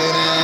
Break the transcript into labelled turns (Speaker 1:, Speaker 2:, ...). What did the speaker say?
Speaker 1: sitting